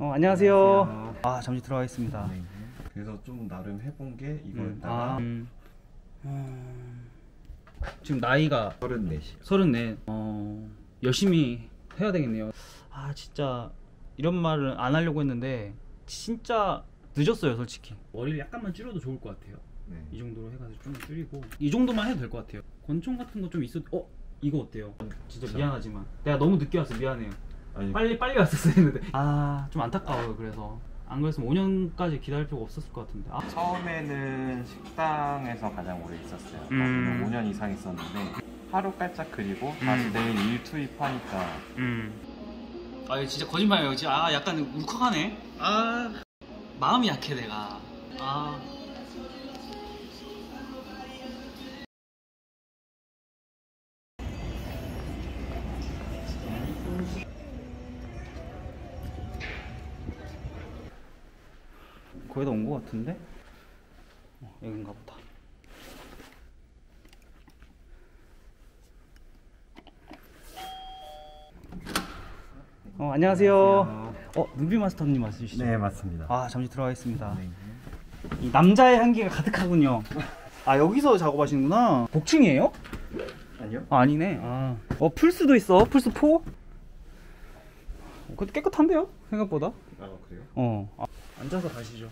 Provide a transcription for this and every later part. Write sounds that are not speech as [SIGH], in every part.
어, 안녕하세요. 안녕하세요. 아 잠시 들어가겠습니다. 네. 그래서 좀 나름 해본 게 음, 이거였다가 아, 음. 음. 지금 나이가 34시. 서른네. 어 열심히 해야 되겠네요. 아 진짜 이런 말을 안 하려고 했는데 진짜 늦었어요 솔직히. 머리를 약간만 줄여도 좋을 것 같아요. 네. 이 정도로 해가지고 좀 줄이고 이 정도만 해도 될 것 같아요. 권총 같은 거 좀 있어. 어 이거 어때요? 진짜. 미안하지만 내가 너무 늦게 왔어 미안해요. 아니 빨리 빨리 왔었어야 했는데. 아 좀 안타까워요 그래서. 안 그랬으면 5년까지 기다릴 필요가 없었을 것 같은데. 아, 처음에는 식당에서 가장 오래 있었어요. 음. 5년 이상 있었는데 하루 깔짝 그리고 다시 음. 내일 일 투입하니까. 음. 아 이거 진짜 거짓말이에요. 아 약간 울컥하네. 아. 마음이 약해 내가. 아 거의 다 온 것 같은데? 어, 여긴가 보다 어, 안녕하세요. 어, 눈비 마스터님 맞으시죠? 네 맞습니다. 아, 잠시 들어가겠습니다. 네. 이 남자의 향기가 가득하군요. 아, 여기서 작업하시는구나. 복층이에요? 아니요? 아, 아니네. 아. 어, 플스도 있어. 플스 4? 어, 그것도 깨끗한데요? 생각보다. 아 그래요? 어. 아, 앉아서 가시죠.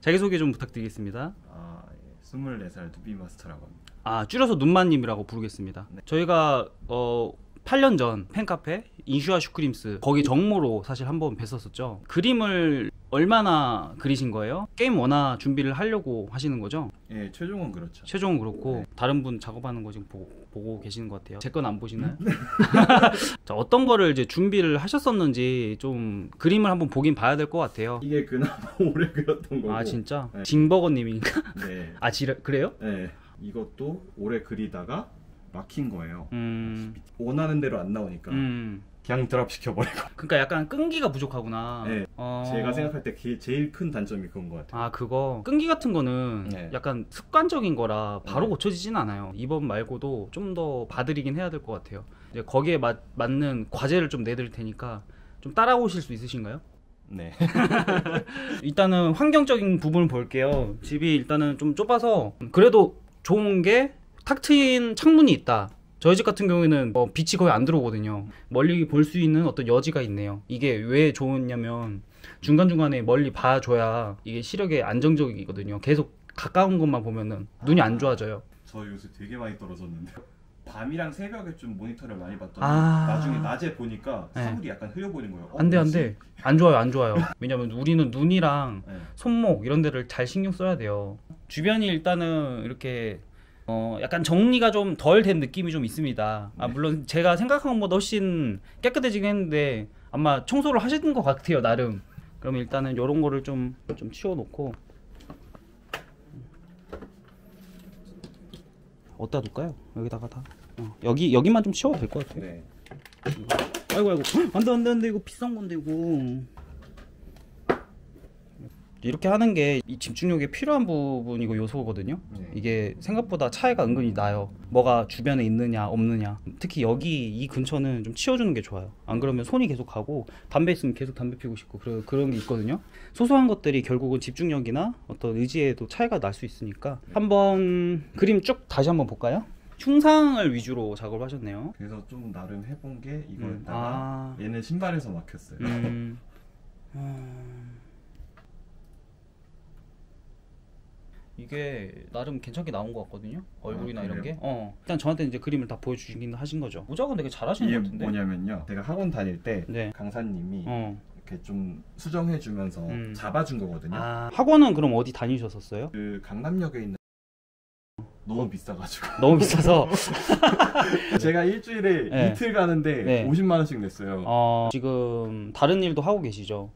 자기소개 좀 부탁드리겠습니다. 아 예. 24살 두비 마스터라고 합니다. 아, 줄여서 눈만님이라고 부르겠습니다. 네. 저희가 어 8년 전 팬카페 인슈아 슈크림스 거기 정모로 사실 한번 뵀었었죠. 그림을 얼마나 그리신 거예요? 게임 원화 준비를 하려고 하시는 거죠? 예 최종은 그렇죠. 최종은 그렇고 네. 다른 분 작업하는 거 지금 보고, 보고 계시는 것 같아요. 제 건 안 보시나요? 네. [LAUGHS] 자, 어떤 거를 이제 준비를 하셨었는지 좀 그림을 한번 보긴 봐야 될 것 같아요. 이게 그나마 [LAUGHS] 오래 그렸던 거고. 아 진짜? 네. 징버거님이니까? 네. [LAUGHS] 아 지라 그래요? 네. 이것도 오래 그리다가 막힌 거예요. 음, 원하는 대로 안 나오니까 음. 그냥 드랍 시켜버리고. [LAUGHS] 그러니까 약간 끈기가 부족하구나. 네. 어... 제가 생각할 때그 제일 큰 단점이 그건 것 같아요. 아 그거 끈기 같은 거는 네. 약간 습관적인 거라 바로 네. 고쳐지진 않아요. 이번 말고도 좀 더 봐드리긴 해야 될 것 같아요. 이제 거기에 맞, 맞는 과제를 좀 내드릴 테니까 좀 따라오실 수 있으신가요? 네. [LAUGHS] 일단은 환경적인 부분을 볼게요. 집이 일단은 좀 좁아서 그래도 좋은 게 탁 트인 창문이 있다. 저희 집 같은 경우에는 뭐 빛이 거의 안 들어오거든요. 멀리 볼 수 있는 어떤 여지가 있네요. 이게 왜 좋냐면 중간중간에 멀리 봐줘야 이게 시력에 안정적이거든요. 계속 가까운 것만 보면은 눈이 안 좋아져요. 저 요새 되게 많이 떨어졌는데 밤이랑 새벽에 좀 모니터를 많이 봤더니 아. 나중에 낮에 보니까 네. 사물이 약간 흐려 보이는 거예요. 어, 안 돼, 안 뭐지? 돼. 안 좋아요, 안 좋아요. 왜냐면 우리는 눈이랑 [LAUGHS] 네. 손목 이런 데를 잘 신경 써야 돼요. 주변이 일단은 이렇게 어 약간 정리가 좀 덜 된 느낌이 좀 있습니다. 아 네. 물론 제가 생각한 것보다 훨씬 깨끗해지긴 했는데 아마 청소를 하시는 것 같아요 나름. 그럼 일단은 이런 거를 좀 좀 치워놓고 어디다 둘까요? 여기다가 다. 어, 여기 여기만 좀 치워도 될 것 같아요. 네. 아이고 아이고 안 돼 안 돼 안 돼 이거 비싼 건데 이거 이렇게 하는 게 이 집중력에 필요한 부분이고 요소거든요 네. 이게 생각보다 차이가 은근히 나요 뭐가 주변에 있느냐 없느냐 특히 여기 이 근처는 좀 치워주는 게 좋아요 안 그러면 손이 계속 가고 담배 있으면 계속 담배 피우고 싶고 그런 그런 게 있거든요 소소한 것들이 결국은 집중력이나 어떤 의지에도 차이가 날 수 있으니까 한번 그림 쭉 다시 한번 볼까요? 흉상을 위주로 작업을 하셨네요 그래서 좀 나름 해본 게 음. 이거였다가 아. 얘는 신발에서 막혔어요. 음. [LAUGHS] 음. 이게 나름 괜찮게 나온 것 같거든요. 얼굴이나 아, 이런? 게. 어. 일단 저한테 이제 그림을 다 보여주시긴 하신 거죠. 모작은 되게 잘하시는 이게 것 같은데. 뭐냐면요. 제가 학원 다닐 때 네. 강사님이 어. 이렇게 좀 수정해주면서 음. 잡아준 거거든요. 아. 학원은 그럼 어디 다니셨었어요? 그 강남역에 있는 너무 비싸가지고 [LAUGHS] 너무 비싸서. [LAUGHS] 제가 일주일에 네. 이틀 가는데 네. 50만 원씩 냈어요. 어. 지금 다른 일도 하고 계시죠.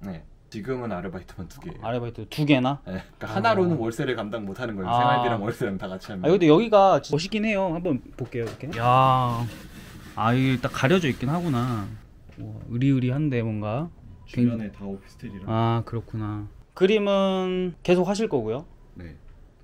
네. 지금은 아르바이트만 두 개예요. 아르바이트 두 개나. 네. 그러니까 하나로는 어. 월세를 감당 못 하는 거예요. 아. 생활비랑 월세랑 다 같이 하면. 아 근데 여기가 멋있긴 해요. 한번 볼게요 이렇게. 야, 아 이게 딱 가려져 있긴 하구나. 와, 의리의리한데 뭔가. 주변에 다 오피스텔이라. 아 그렇구나. 그림은 계속 하실 거고요. 네.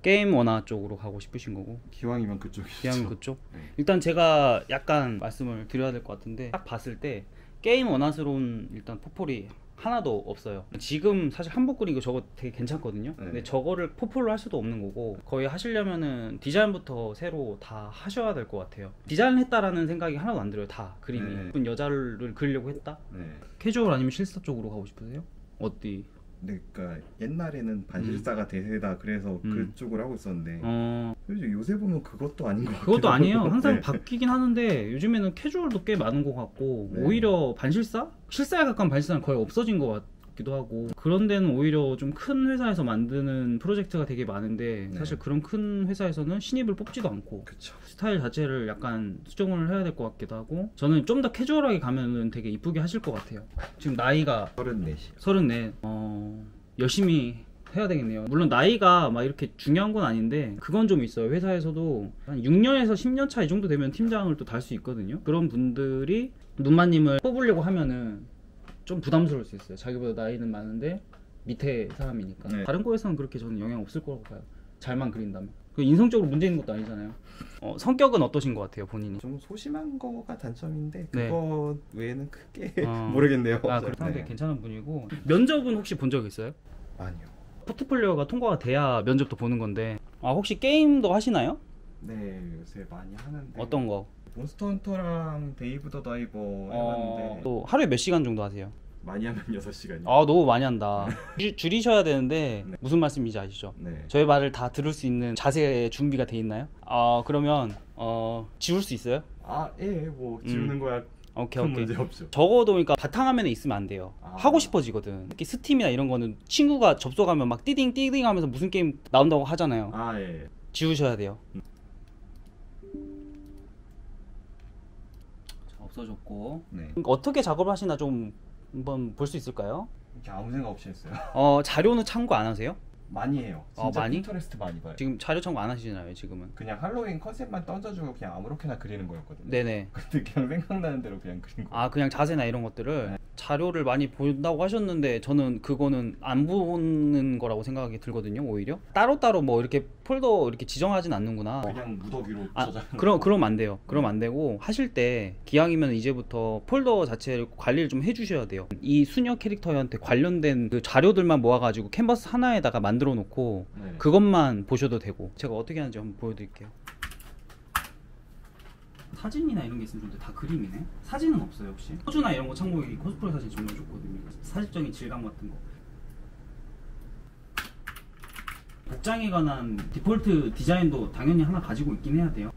게임 원화 쪽으로 가고 싶으신 거고. 기왕이면 그쪽이죠. 기왕 그쪽. 네. 일단 제가 약간 말씀을 드려야 될 것 같은데 딱 봤을 때 게임 원화스러운 일단 포폴이 하나도 없어요. 지금 사실 한복 그리고 저거 되게 괜찮거든요. 네. 근데 저거를 포폴로 할 수도 없는 거고 거의 하시려면은 디자인부터 새로 다 하셔야 될 것 같아요. 디자인 했다라는 생각이 하나도 안 들어요. 다 그림이 네. 여자를 그리려고 했다. 네. 캐주얼 아니면 실사 쪽으로 가고 싶으세요? 어디? 네, 그러니까 옛날에는 반실사가 대세다 그래서 음. 그쪽을 하고 있었는데 어 요새 보면 그것도 아닌 것 같아요. 그것도 아니에요. 항상 네. 바뀌긴 하는데 요즘에는 캐주얼도 꽤 많은 것 같고 네. 오히려 반실사? 실사에 가까운 반실사는 거의 없어진 것 같 기도 하고 그런 데는 오히려 좀 큰 회사에서 만드는 프로젝트가 되게 많은데 네. 사실 그런 큰 회사에서는 신입을 뽑지도 않고 그쵸. 스타일 자체를 약간 수정을 해야 될 것 같기도 하고 저는 좀 더 캐주얼하게 가면은 되게 이쁘게 하실 것 같아요. 지금 나이가 34시. 34. 어, 열심히 해야 되겠네요. 물론 나이가 막 이렇게 중요한 건 아닌데 그건 좀 있어요. 회사에서도 한 6년에서 10년 차 이 정도 되면 팀장을 또 달 수 있거든요. 그런 분들이 눈마님을 뽑으려고 하면은 좀 부담스러울 수 있어요. 자기보다 나이는 많은데 밑에 사람이니까. 네. 다른 거에서는 그렇게 저는 영향 없을 거라고 봐요. 잘만 그린다면. 그 인성적으로 문제 있는 것도 아니잖아요. 어, 성격은 어떠신 것 같아요, 본인이? 좀 소심한 거가 단점인데 네. 그거 외에는 크게 어. [LAUGHS] 모르겠네요. 아, 상당히 네. 괜찮은 분이고 면접은 혹시 본 적 있어요? 아니요. 포트폴리오가 통과가 돼야 면접도 보는 건데 아 혹시 게임도 하시나요? 네, 요새 많이 하는데 어떤 거? 몬스터 헌터랑 데이브 더 다이버 어, 해봤는데 또 하루에 몇 시간 정도 하세요? 많이 하면 [LAUGHS] 6시간이요. 아 너무 많이 한다 [LAUGHS] 줄- 줄이셔야 되는데 네. 무슨 말씀인지 아시죠? 네. 저의 말을 다 들을 수 있는 자세 준비가 돼 있나요? 아 그러면 어 지울 수 있어요? 아, 예, 뭐 지우는 거야 오케이 큰 오케이 문제 없죠. 적어도 그러니까 바탕화면에 있으면 안 돼요. 아. 하고 싶어지거든. 특히 스팀이나 이런 거는 친구가 접속하면 막 띠딩 띠딩 하면서 무슨 게임 나온다고 하잖아요. 아, 예. 지우셔야 돼요. 없어졌고. 네. 어떻게 작업하시나 좀 한번 볼 수 있을까요? 이렇게 아무 생각 없이 했어요. 어 자료는 참고 안 하세요? 많이 해요. 어, 진짜 많이? 핀터레스트 많이 봐요. 지금 자료 참고 안 하시잖아요 지금은. 그냥 할로윈 컨셉만 던져주고 그냥 아무렇게나 그리는 거였거든요. 네네. [LAUGHS] 근데 그냥 생각나는 대로 그냥 그린 거. 아 그냥 자세나 이런 것들을 네. 자료를 많이 본다고 하셨는데 저는 그거는 안 보는 거라고 생각이 들거든요 오히려 따로따로 뭐 이렇게 폴더 이렇게 지정하진 않는구나 그냥 무더기로 아 저장하는 그럼 거. 그럼 안 돼요 그럼 안 되고 하실 때 기왕이면 이제부터 폴더 자체를 관리를 좀 해주셔야 돼요 이 수녀 캐릭터한테 관련된 그 자료들만 모아가지고 캔버스 하나에다가 만들 어 놓고 네. 그것만 보셔도 되고. 제가 어떻게 하는지 한번 보여드릴게요. 사진이나 이런 게 있으면 좋은데 다 그림이네? 사진은 없어요 혹시? 포즈나 이런 거 참고하기 코스프레 사진 정말 좋거든요. 사실적인 질감 같은 거. 복장에 관한 디폴트 디자인도 당연히 하나 가지고 있긴 해야 돼요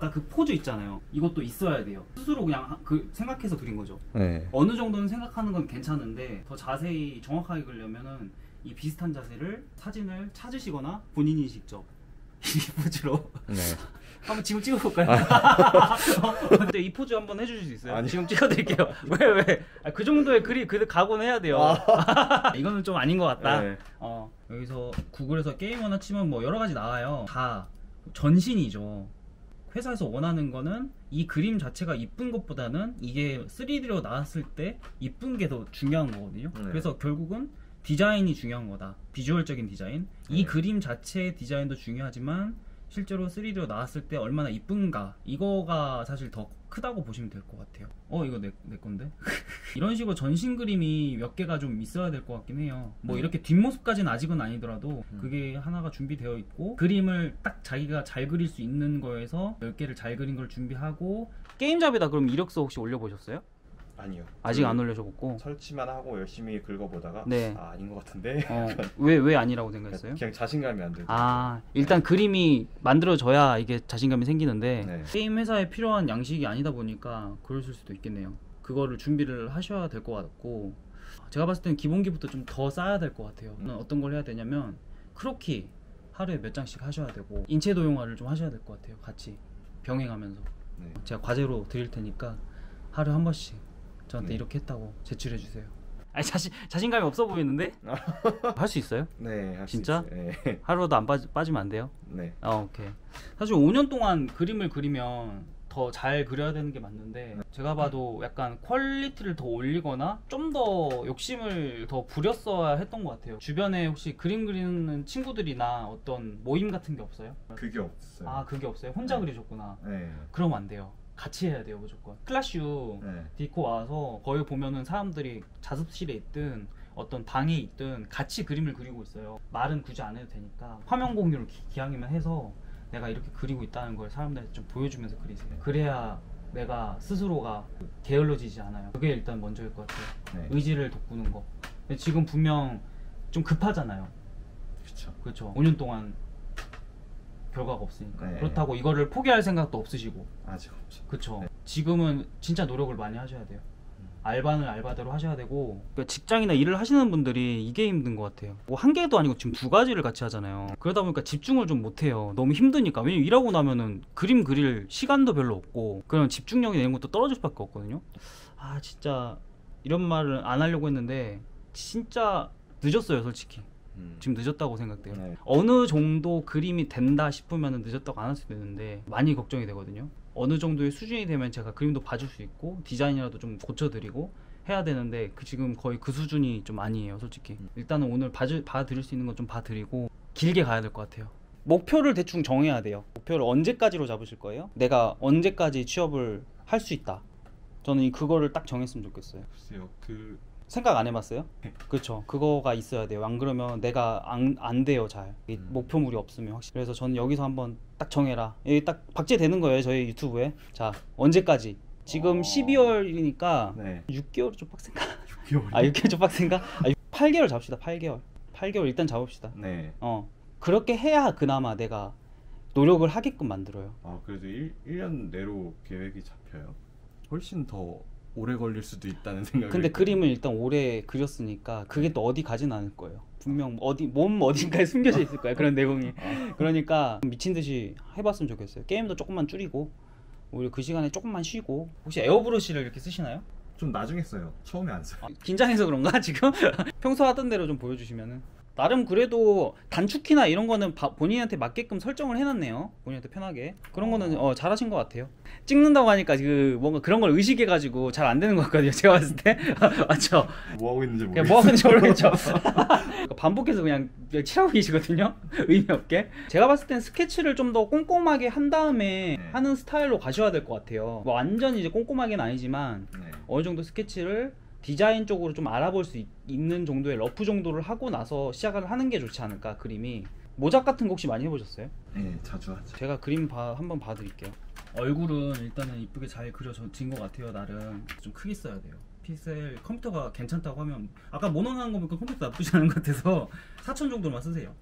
아까 그 포즈 있잖아요 이것도 있어야 돼요 스스로 그냥 하- 그 생각해서 그린 거죠 네. 어느 정도는 생각하는 건 괜찮은데 더 자세히 정확하게 그리려면은 이 비슷한 자세를 사진을 찾으시거나 본인이 직접 [LAUGHS] 이 포즈로 네. [LAUGHS] 한번 지금 찍어볼까요? [LAUGHS] 어, 근데 이 포즈 한번 해주실 수 있어요? 아니요. 지금 찍어드릴게요. 왜 왜? 아, 그 정도의 그리 그 각오는 해야 돼요. 이거는 좀 아닌 것 같다. 네. 어 여기서 구글에서 게임 하나 치면 뭐 여러 가지 나와요. 다 전신이죠. 회사에서 원하는 거는 이 그림 자체가 이쁜 것보다는 이게 3D로 나왔을 때 이쁜 게 더 중요한 거거든요. 네. 그래서 결국은 디자인이 중요한 거다. 비주얼적인 디자인. 이 네. 그림 자체의 디자인도 중요하지만 실제로 3D로 나왔을 때 얼마나 이쁜가 이거가 사실 더 크다고 보시면 될 것 같아요. 어 이거 내, 내 건데 [LAUGHS] 이런 식으로 전신 그림이 몇 개가 좀 있어야 될 것 같긴 해요. 뭐 음. 이렇게 뒷모습까지는 아직은 아니더라도 음. 그게 하나가 준비되어 있고 그림을 딱 자기가 잘 그릴 수 있는 거에서 몇 개를 잘 그린 걸 준비하고 게임잡이다 그럼 이력서 혹시 올려보셨어요? 아니요. 아직 그안 올려줬고 설치만 하고 열심히 긁어보다가 네. 아, 아닌 것 같은데 [LAUGHS] 어왜 왜 아니라고 생각했어요? 그냥 자신감이 안 들고 아 일단 그림이 만들어져야 이게 자신감이 생기는데 네. 게임 회사에 필요한 양식이 아니다 보니까 그러실 수도 있겠네요 그거를 준비를 하셔야 될 것 같고 제가 봤을 때는 기본기부터 좀 더 쌓아야 될 것 같아요 음. 어떤 걸 해야 되냐면 크로키 하루에 몇 장씩 하셔야 되고 인체 도용화를 좀 하셔야 될 것 같아요 같이 병행하면서 네. 제가 과제로 드릴 테니까 하루에 한 번씩 저한테 네. 이렇게 했다고 제출해 주세요 아니 자신, 자신감이 없어 보이는데? 할 수 있어요? 네, 할 수 진짜? 있어요. 네. 하루도 안 빠지, 빠지면 안 돼요? 네. 아 오케이 사실 5년 동안 그림을 그리면 더 잘 그려야 되는 게 맞는데 제가 봐도 약간 퀄리티를 더 올리거나 좀 더 욕심을 더 부렸어야 했던 것 같아요 주변에 혹시 그림 그리는 친구들이나 어떤 모임 같은 게 없어요? 그게 없어요. 아 그게 없어요? 혼자 네. 그리셨구나 네. 그러면 안 돼요 같이 해야 돼요 무조건. 클라슈 네. 디코 와서 거기 보면은 사람들이 자습실에 있든 어떤 방에 있든 같이 그림을 그리고 있어요. 말은 굳이 안 해도 되니까 화면 공유를 기, 기왕이면 해서 내가 이렇게 그리고 있다는 걸 사람들한테 좀 보여주면서 그리세요. 그래야 내가 스스로가 게을러지지 않아요. 그게 일단 먼저일 것 같아요. 네. 의지를 돋구는 거. 지금 분명 좀 급하잖아요. 그렇죠. 그렇죠. 5년 동안 결과가 없으니까. 네. 그렇다고 이거를 포기할 생각도 없으시고. 아직 없죠. 그쵸. 네. 지금은 진짜 노력을 많이 하셔야 돼요. 알바는 알바대로 하셔야 되고 그러니까 직장이나 일을 하시는 분들이 이게 힘든 것 같아요. 뭐 한 개도 아니고 지금 두 가지를 같이 하잖아요. 그러다 보니까 집중을 좀 못해요. 너무 힘드니까 왜냐면 일하고 나면은 그림 그릴 시간도 별로 없고 그런 집중력이 되는 것도 떨어질 수밖에 없거든요. 아 진짜 이런 말을 안 하려고 했는데 진짜 늦었어요, 솔직히. 음. 지금 늦었다고 생각돼요. 네. 어느 정도 그림이 된다 싶으면 늦었다고 안 할 수도 있는데 많이 걱정이 되거든요. 어느 정도의 수준이 되면 제가 그림도 봐줄 수 있고 디자인이라도 좀 고쳐드리고 해야 되는데 그 지금 거의 그 수준이 좀 아니에요, 솔직히. 일단은 오늘 봐주, 봐드릴 수 있는 건 좀 봐드리고 길게 가야 될 것 같아요. 목표를 대충 정해야 돼요. 목표를 언제까지로 잡으실 거예요? 내가 언제까지 취업을 할 수 있다. 저는 이 그거를 딱 정했으면 좋겠어요. 글쎄요. 그 생각 안 해봤어요? 그렇죠. 그거가 있어야 돼요. 안 그러면 내가 안, 안 돼요, 잘. 이 음. 목표물이 없으면 확실히. 그래서 저는 여기서 한번 딱 정해라. 여기 딱 박제되는 거예요, 저희 유튜브에. 자, 언제까지? 지금 어. 12월이니까 네. 6개월이 좀 빡센가? 6개월. 아, 6개월 좀 빡센가? 아, 8개월 잡시다, 8개월. 8개월 일단 잡읍시다. 네. 어. 그렇게 해야 그나마 내가 노력을 하게끔 만들어요. 아 그래도 1, 1년 내로 계획이 잡혀요. 훨씬 더 오래 걸릴 수도 있다는 생각이. 근데 그림을 일단 오래 그렸으니까 그게 또 어디 가진 않을 거예요. 분명 어디 몸 어딘가에 숨겨져 있을 거야 그런 내용이. [LAUGHS] 그러니까 미친 듯이 해봤으면 좋겠어요. 게임도 조금만 줄이고 오히려 그 시간에 조금만 쉬고. 혹시 에어브러쉬를 이렇게 쓰시나요? 좀 나중에 써요. 처음에 안 써요. 아, 긴장해서 그런가 지금? [LAUGHS] 평소 하던 대로 좀 보여주시면은. 나름 그래도 단축키나 이런 거는 바- 본인한테 맞게끔 설정을 해놨네요. 본인한테 편하게. 그런 거는 어, 잘하신 것 같아요. 찍는다고 하니까 그 뭔가 그런 걸 의식해가지고 잘 안 되는 것 같거든요. 제가 봤을 때. [LAUGHS] 맞죠? 뭐 하고 있는지 그냥 모르겠어요. 뭐 하는지 모르겠죠. [LAUGHS] 그러니까 반복해서 그냥 칠하고 계시거든요. [LAUGHS] 의미 없게. 제가 봤을 땐 스케치를 좀 더 꼼꼼하게 한 다음에 네. 하는 스타일로 가셔야 될 것 같아요. 뭐 완전 이제 꼼꼼하게는 아니지만 네. 어느 정도 스케치를 디자인 쪽으로 좀 알아볼 수 있, 는 정도의 rough 정도를 하고 나서 시작을 하는 게 좋지 않을까 그림이 모작 같은 거 혹시 많이 해보셨어요? 네, 자주 하죠. 제가 그림 봐, 한번 봐드릴게요. 얼굴은 일단은 이쁘게 잘 그려진 것 같아요. 나름 좀 크게 써야 돼요. 픽셀 컴퓨터가 괜찮다고 하면 아까 모노 하는 거 보니까 컴퓨터 나쁘지 않은 것 같아서 4천 정도만 쓰세요.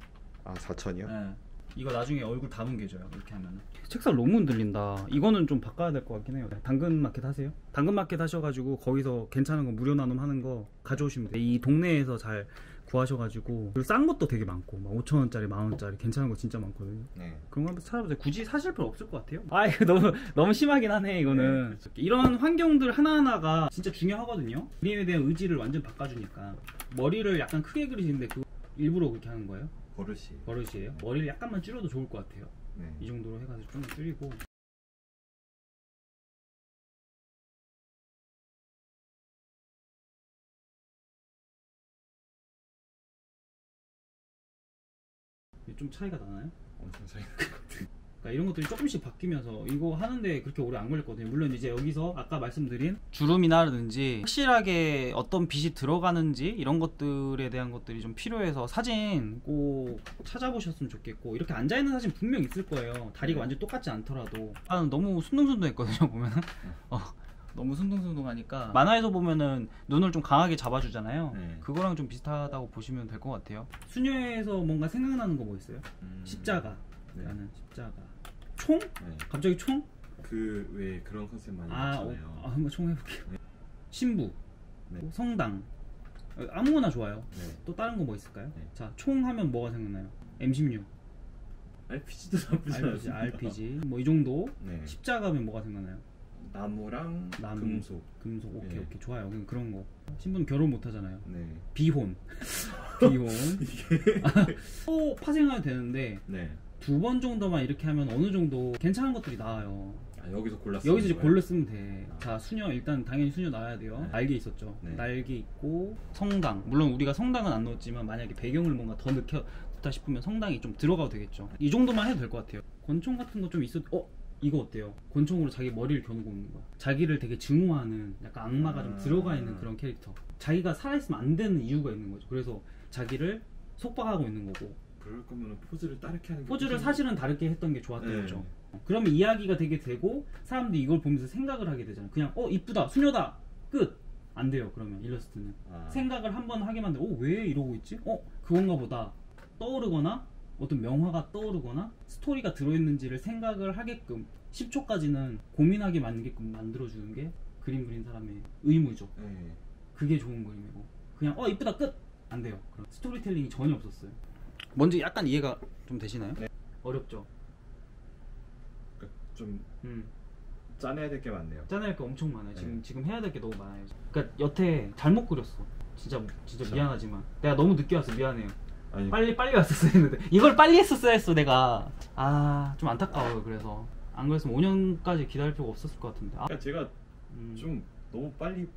아 4천이요? 예. 이거 나중에 얼굴 다 뭉개져요. 이렇게 하면. 책상 너무 흔들린다. 이거는 좀 바꿔야 될 것 같긴 해요. 당근마켓 하세요? 당근마켓 하셔가지고 거기서 괜찮은 거 무료 나눔 하는 거 가져오시면 돼요. 이 동네에서 잘 구하셔가지고 그리고 싼 것도 되게 많고 막 5천 원짜리, 만 원짜리 괜찮은 거 진짜 많거든요. 네. 그런 거 한번 찾아보세요. 굳이 사실 필요 없을 것 같아요. 아, 이거 너무, 너무 심하긴 하네, 이거는. 이런 환경들 하나하나가 진짜 중요하거든요. 그림에 대한 의지를 완전 바꿔주니까. 머리를 약간 크게 그리시는데, 그 일부러 그렇게 하는 거예요? 버릇이. 버릇이에요? 머리를 약간만 줄여도 좋을 것 같아요. 네. 이 정도로 해가지고 좀 줄이고. 좀 차이가 나나요? 엄청 차이. 그러니까 이런 것들이 조금씩 바뀌면서 이거 하는데 그렇게 오래 안 걸렸거든요. 물론 이제 여기서 아까 말씀드린 주름이나든지 확실하게 어떤 빛이 들어가는지 이런 것들에 대한 것들이 좀 필요해서 사진 꼭 찾아보셨으면 좋겠고 이렇게 앉아 있는 사진 분명 있을 거예요. 다리가 완전 똑같지 않더라도 나는 너무 순둥순둥했거든요. [LAUGHS] 보면은 어, 너무 순둥순둥하니까 만화에서 보면은 눈을 좀 강하게 잡아주잖아요. 네. 그거랑 좀 비슷하다고 보시면 될 것 같아요. 수녀에서 뭔가 생각나는 거 뭐 있어요? 음. 십자가. 네. 나는 십자가. 총? 네. 갑자기 총? 그 왜 그런 컨셉 많이 아, 어, 봤잖아요. 아, 한번 총 해볼게요. 네. 신부, 네. 성당, 어, 아무거나 좋아요. 네. 또 다른 거 뭐 있을까요? 네. 자, 총 하면 뭐가 생각나요? M16, RPG도 나쁘지 RPG, 않습니다. RPG, 뭐 이 정도. 네. 십자가면 뭐가 생각나요? 나무랑 나무. 금속. 금속, 오케이, 네. 오케이, 좋아요. 그런 거. 신부는 결혼 못 하잖아요. 네. 비혼, [LAUGHS] 비혼. 아, [LAUGHS] 또 파생해도 되는데 네. 두 번 정도만 이렇게 하면 어느 정도 괜찮은 것들이 나와요. 아, 여기서 골랐어요. 여기서 이제 골라 쓰면 돼. 자, 수녀 일단 당연히 수녀 나와야 돼요. 네. 날개 있었죠. 네. 날개 있고 성당. 물론 우리가 성당은 안 넣었지만 만약에 배경을 뭔가 더 넣다 싶으면 성당이 좀 들어가도 되겠죠. 이 정도만 해도 될 것 같아요. 권총 같은 거 좀 있어. 어, 이거 어때요? 권총으로 자기 머리를 겨누고 있는 거야. 자기를 되게 증오하는 약간 악마가 좀 음. 들어가 있는 그런 캐릭터. 자기가 살아있으면 안 되는 이유가 있는 거죠. 그래서 자기를 속박하고 있는 거고 그럴 거면 포즈를 다르게 하는 게 포즈를 사실은 다르게 했던 게 좋았던 네. 거죠. 그러면 이야기가 되게 되고 사람들이 이걸 보면서 생각을 하게 되잖아요. 그냥 어 이쁘다 수녀다 끝. 안 돼요. 그러면 일러스트는 아. 생각을 한번 하게 만들어. 어왜 이러고 있지? 어 그건가 보다. 떠오르거나 어떤 명화가 떠오르거나 스토리가 들어있는지를 생각을 하게끔 10초까지는 고민하게 만들게끔 만들어주는 게 그림 그린 사람의 의무죠. 네. 그게 좋은 그림이고 그냥 어 이쁘다 끝 안 돼요. 그럼 스토리텔링이 전혀 없었어요. 뭔지 약간 이해가 좀 되시나요? 네. 어렵죠. 그러니까 좀 음. 짜내야 될 게 많네요. 짜낼 게 엄청 많아요. 지금 네. 지금 해야 될 게 너무 많아요. 그러니까 여태 잘못 그렸어. 진짜 진짜 그쵸. 미안하지만 내가 너무 늦게 왔어. 미안해요. 아니 빨리 빨리 왔었어야 했는데 이걸 빨리 했었어야 했어 내가. 아 좀 안타까워요. 그래서 안 그랬으면 5년까지 기다릴 필요가 없었을 것 같은데. 아, 그러니까 제가 음. 좀 너무 빨리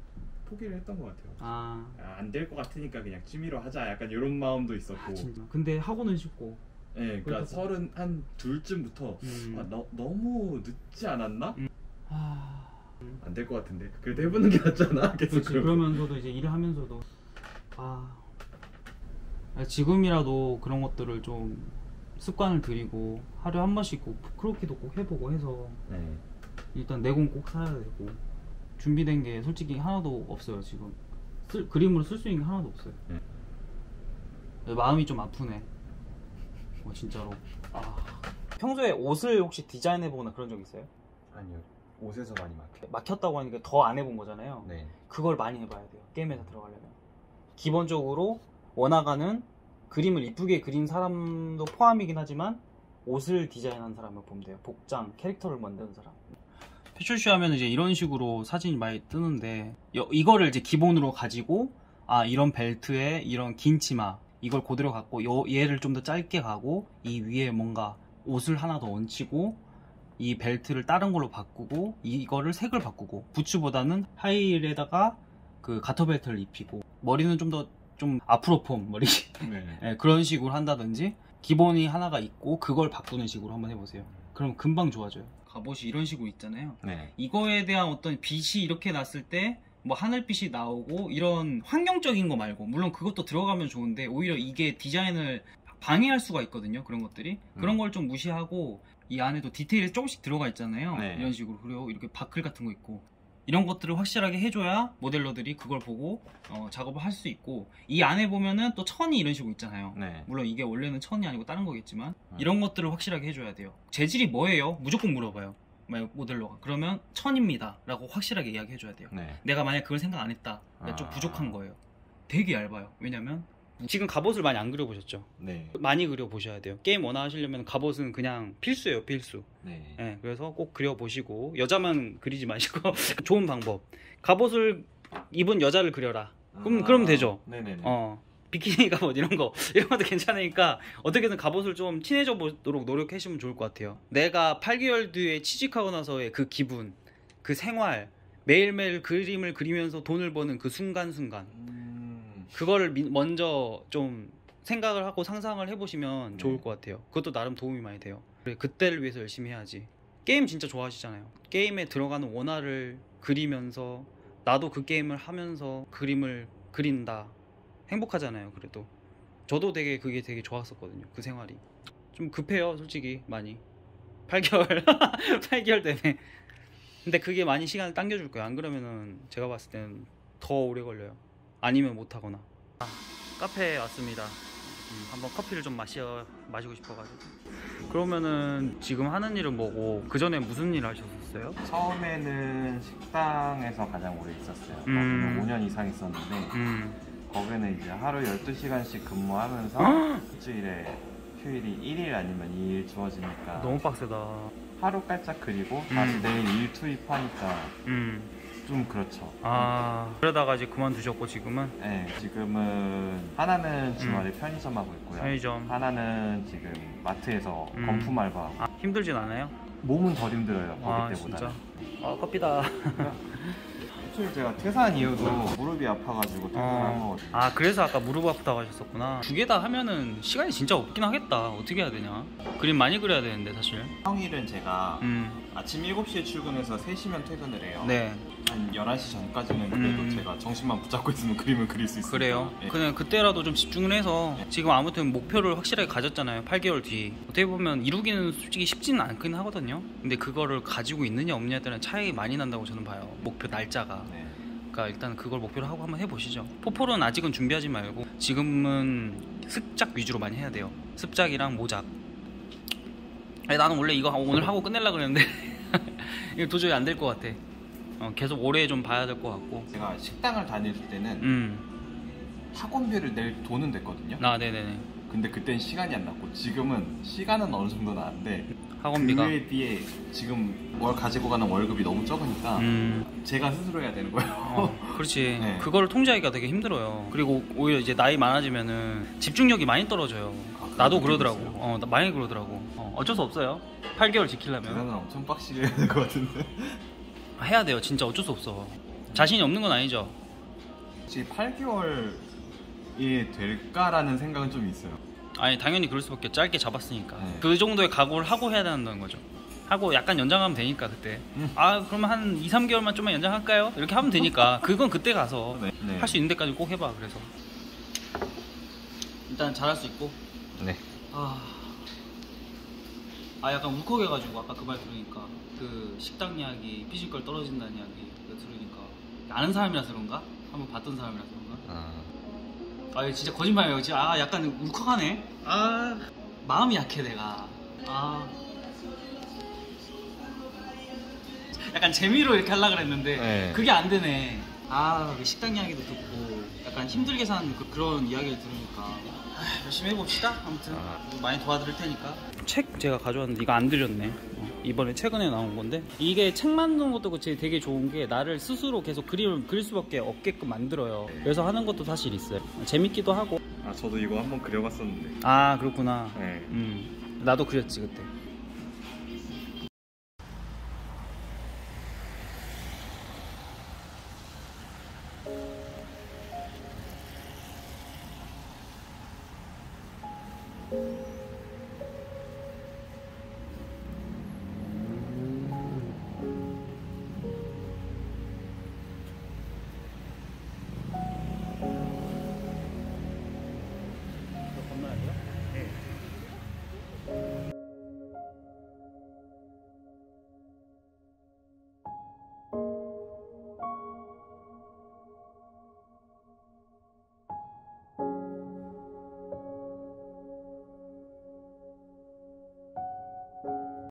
포기를 했던 것 같아요. 아, 안 될 것 같으니까 그냥 취미로 하자. 약간 이런 마음도 있었고. 아, 진짜. 근데 하고는 싶고. 네, 그러니까 서른 한 둘쯤부터 음. 아, 너, 너무 늦지 않았나? 아. 안될 것 같은데. 그래도 해보는 게 낫잖아. 계속. 그러면서도 이제 일을 하면서도 아 지금이라도 그런 것들을 좀 습관을 들이고 하루에 한 번씩 꼭 크로키도 꼭 해보고 해서 네. 일단 내 공 꼭 사야 되고 준비된 게 솔직히 하나도 없어요 지금 쓸, 그림으로 쓸 수 있는 게 하나도 없어요 네. 마음이 좀 아프네 어, 진짜로 아. 평소에 옷을 혹시 디자인해보거나 그런 적 있어요? 아니요. 옷에서 많이 막혀. 막혔다고 하니까 더 안 해본 거잖아요 네. 그걸 많이 해봐야 돼요. 게임에서 들어가려면. 기본적으로 원화가는 그림을 이쁘게 그린 사람도 포함이긴 하지만 옷을 디자인한 사람을 보면 돼요. 복장, 캐릭터를 만드는 사람. 패션쇼 하면 이제 이런 식으로 사진이 많이 뜨는데 여- 이거를 이제 기본으로 가지고 아 이런 벨트에 이런 긴 치마 이걸 그대로 갖고 요, 얘를 좀 더 짧게 가고 이 위에 뭔가 옷을 하나 더 얹히고 이 벨트를 다른 걸로 바꾸고 이거를 색을 바꾸고 부츠보다는 하이힐에다가 그 가터 벨트를 입히고 머리는 좀 더좀 앞으로 폼 머리 네. [LAUGHS] 예, 그런 식으로 한다든지 기본이 하나가 있고 그걸 바꾸는 식으로 한번 해보세요. 그럼 금방 좋아져요 갑옷이 이런 식으로 있잖아요 네. 이거에 대한 어떤 빛이 이렇게 났을 때 뭐 하늘빛이 나오고 이런 환경적인 거 말고 물론 그것도 들어가면 좋은데 오히려 이게 디자인을 방해할 수가 있거든요 그런 것들이 그런 음. 걸좀 무시하고 이 안에도 디테일이 조금씩 들어가 있잖아요 네. 이런 식으로 그리고 이렇게 바클 같은 거 있고 이런 것들을 확실하게 해줘야 모델러들이 그걸 보고 어, 작업을 할 수 있고 이 안에 보면은 또 천이 이런 식으로 있잖아요 네. 물론 이게 원래는 천이 아니고 다른 거겠지만 음. 이런 것들을 확실하게 해줘야 돼요. 재질이 뭐예요? 무조건 물어봐요. 모델러가 그러면 천입니다 라고 확실하게 이야기해줘야 돼요. 네. 내가 만약 그걸 생각 안 했다. 그러니까 좀 아. 부족한 거예요. 되게 얇아요. 왜냐면 지금 갑옷을 많이 안 그려보셨죠? 네. 많이 그려보셔야 돼요. 게임 원화 하시려면 갑옷은 그냥 필수예요, 필수. 네. 예, 그래서 꼭 그려보시고 여자만 그리지 마시고 [LAUGHS] 좋은 방법. 갑옷을 입은 여자를 그려라. 그럼- 그럼 되죠. 아, 네네네. 어 비키니 갑옷 이런 거 [LAUGHS] 이런 것도 괜찮으니까 어떻게든 갑옷을 좀 친해져 보도록 노력하시면 좋을 것 같아요. 내가 8개월 뒤에 취직하고 나서의 그 기분, 그 생활, 매일매일 그림을 그리면서 돈을 버는 그 순간순간 음. 그거를 미- 먼저 좀 생각을 하고 상상을 해보시면 네. 좋을 것 같아요. 그것도 나름 도움이 많이 돼요. 그래, 그때를 위해서 열심히 해야지. 게임 진짜 좋아하시잖아요. 게임에 들어가는 원화를 그리면서 나도 그 게임을 하면서 그림을 그린다. 행복하잖아요. 그래도 저도 되게 그게 되게 좋았었거든요. 그 생활이 좀 급해요, 솔직히 많이. 8개월, 8개월 [LAUGHS] 때문에. 근데 그게 많이 시간을 당겨줄 거예요. 안 그러면은 제가 봤을 때는 더 오래 걸려요. 아니면 못 하거나. 아, 카페에 왔습니다. 음, 한번 커피를 좀 마셔 마시고 싶어가지고. 그러면은 지금 하는 일은 뭐고 그 전에 무슨 일 하셨었어요? 처음에는 식당에서 가장 오래 있었어요. 음. 거기는 5년 이상 있었는데 음. 거기는 이제 하루 12시간씩 근무하면서 헉! 일주일에 휴일이 1일 아니면 2일 주어지니까 너무 빡세다. 하루 깔짝 그리고 다시 음. 내일 일 투입하니까 음. 좀 그렇죠. 아 그러다가 이제 그만두셨고 지금은 네, 지금은 하나는 주말에 편의점 하고 있고요. 음. 편의점. 하나는 지금 마트에서 음. 건품 알바하고 아 힘들진 않아요? 몸은 덜 힘들어요. 거기 아 때보다. 진짜. 아 커피다. [LAUGHS] 사실 제가 퇴사한 이유도 무릎이 아파가지고 퇴사를 한 거거든요. 아 그래서 아까 무릎 아프다고 하셨었구나 두 개 다 하면은 시간이 진짜 없긴 하겠다 어떻게 해야 되냐 그림 많이 그려야 되는데 사실 평일은 제가 음 아침 7시에 출근해서 3시면 퇴근을 해요. 네. 한 11시 전까지는 그래도 음. 제가 정신만 붙잡고 있으면 그림을 그릴 수 있어요. 그래요. 그냥 그때라도 좀 집중을 해서 지금 아무튼 목표를 확실하게 가졌잖아요. 8개월 뒤. 어떻게 보면 이루기는 솔직히 쉽지는 않긴 하거든요. 근데 그거를 가지고 있느냐 없느냐에 따른 차이 많이 난다고 저는 봐요. 목표 날짜가. 네. 그러니까 일단 그걸 목표로 하고 한번 해보시죠. 포폴은 아직은 준비하지 말고 지금은 습작 위주로 많이 해야 돼요. 습작이랑 모작. 아니, 나는 원래 이거 오늘 하고 끝내려 그랬는데 [LAUGHS] 도저히 안 될 것 같아. 어, 계속 오래 좀 봐야 될 것 같고. 제가 식당을 다닐 때는 음, 학원비를 낼 돈은 됐거든요. 아, 네네네. 근데 그땐 시간이 안 났고 지금은 시간은 어느 정도 나는데 학원비가. 그에 비해 지금 월 가지고 가는 월급이 너무 적으니까 음, 제가 스스로 해야 되는 거예요. 어, 그렇지. [LAUGHS] 네. 그거를 통제하기가 되게 힘들어요. 그리고 오히려 이제 나이 많아지면은 집중력이 많이 떨어져요. 아, 나도 그러더라고. 있어요? 어, 나 많이 그러더라고. 어, 어쩔 수 없어요. 8개월 지키려면 계산은 엄청 빡시게 해야 될 것 같은데 해야 돼요. 진짜 어쩔 수 없어. 자신이 없는 건 아니죠. 혹시 8개월이 될까라는 생각은 좀 있어요. 아니 당연히 그럴 수밖에 없- 짧게 잡았으니까 네. 그 정도의 각오를 하고 해야 된다는 거죠. 하고 약간 연장하면 되니까 그때. 음. 아 그러면 한 2, 3개월만 좀만 연장할까요? 이렇게 하면 되니까 [LAUGHS] 그건 그때 가서 네. 네. 할수 있는 데까지 꼭 해봐. 그래서 일단 잘할 수 있고. 네. 아, 아 약간 울컥해가지고 아까 그 말 들으니까 그 식당 이야기, 피지컬 떨어진다는 이야기 들으니까 아는 사람이라서 그런가? 한번 봤던 사람이라서 그런가? 아, 아 진짜 거짓말이에요. 아 약간 울컥하네. 아 마음이 약해 내가. 아 약간 재미로 이렇게 하려 그랬는데 네. 그게 안 되네. 아그 식당 이야기도 듣고 약간 힘들게 사는 그, 런 이야기를 들으니까 아, 열심히 해봅시다. 아무튼 아. 많이 도와드릴 테니까. 책 제가 가져왔는데 이거 안 드렸네. 어, 이번에 최근에 나온 건데 이게 책 만드는 것도 그치 되게 좋은 게 나를 스스로 계속 그림을 그릴 수밖에 없게끔 만들어요. 그래서 하는 것도 사실 있어요. 재밌기도 하고. 아 저도 이거 한번 그려봤었는데. 아 그렇구나. 네. 음 나도 그렸지 그때.